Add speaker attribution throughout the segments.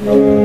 Speaker 1: Thank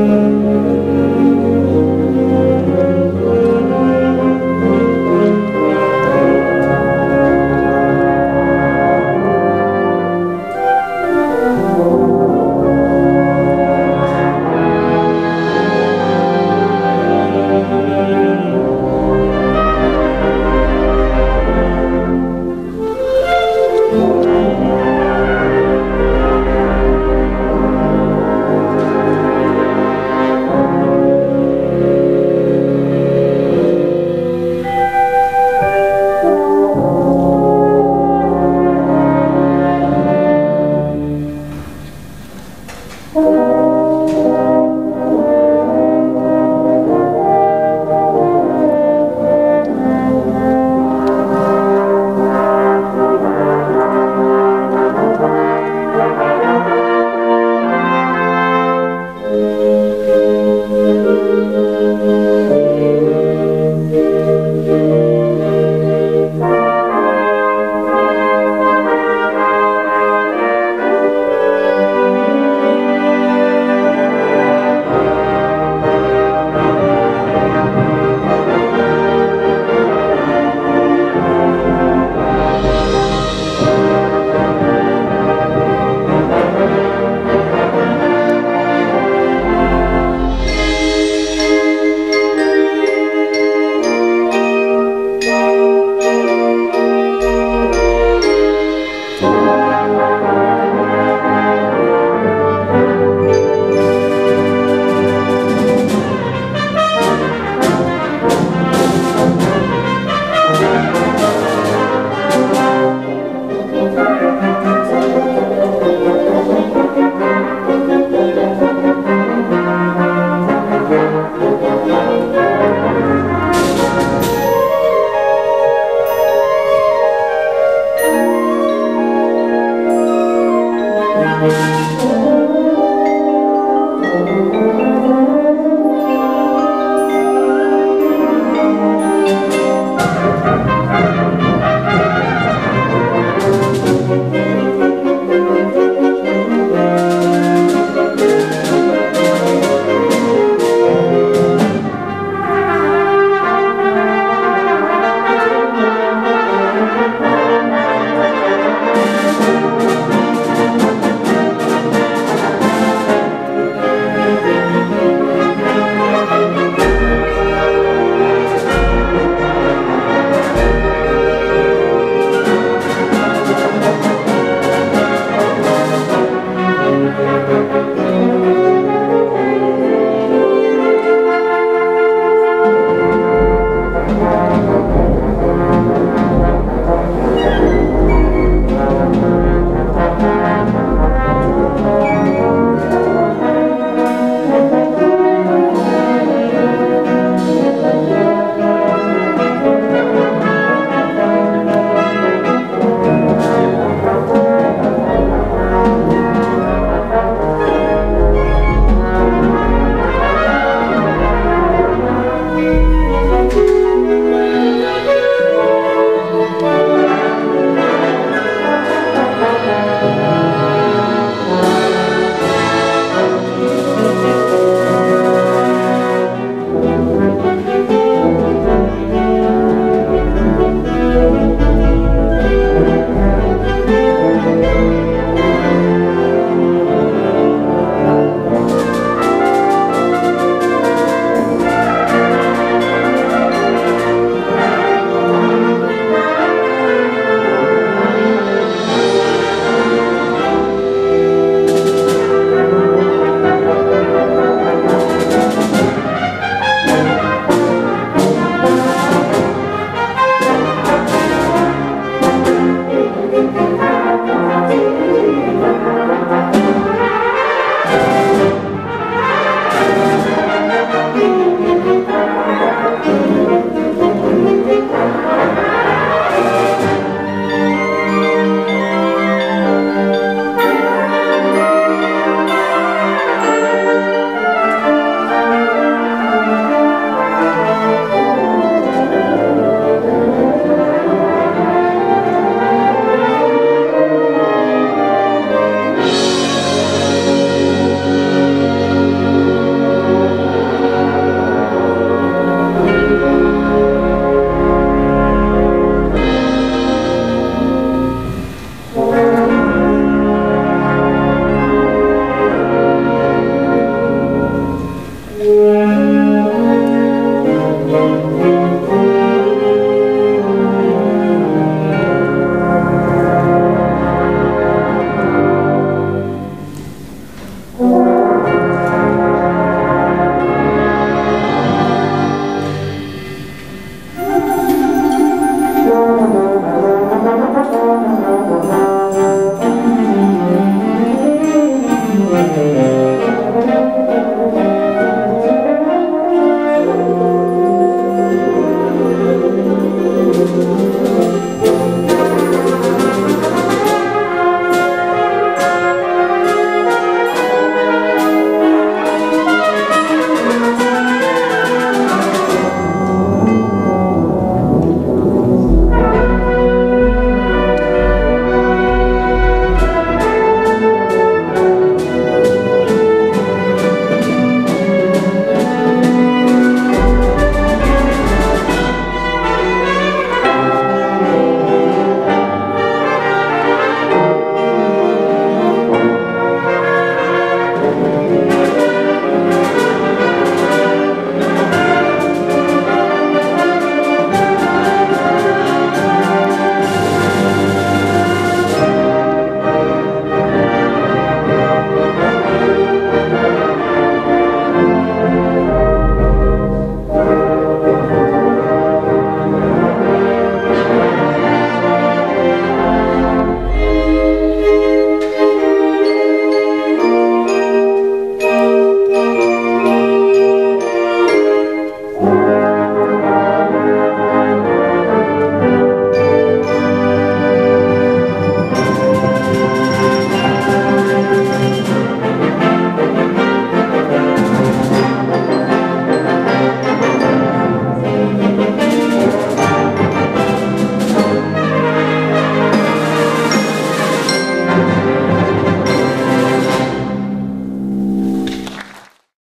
Speaker 1: Thank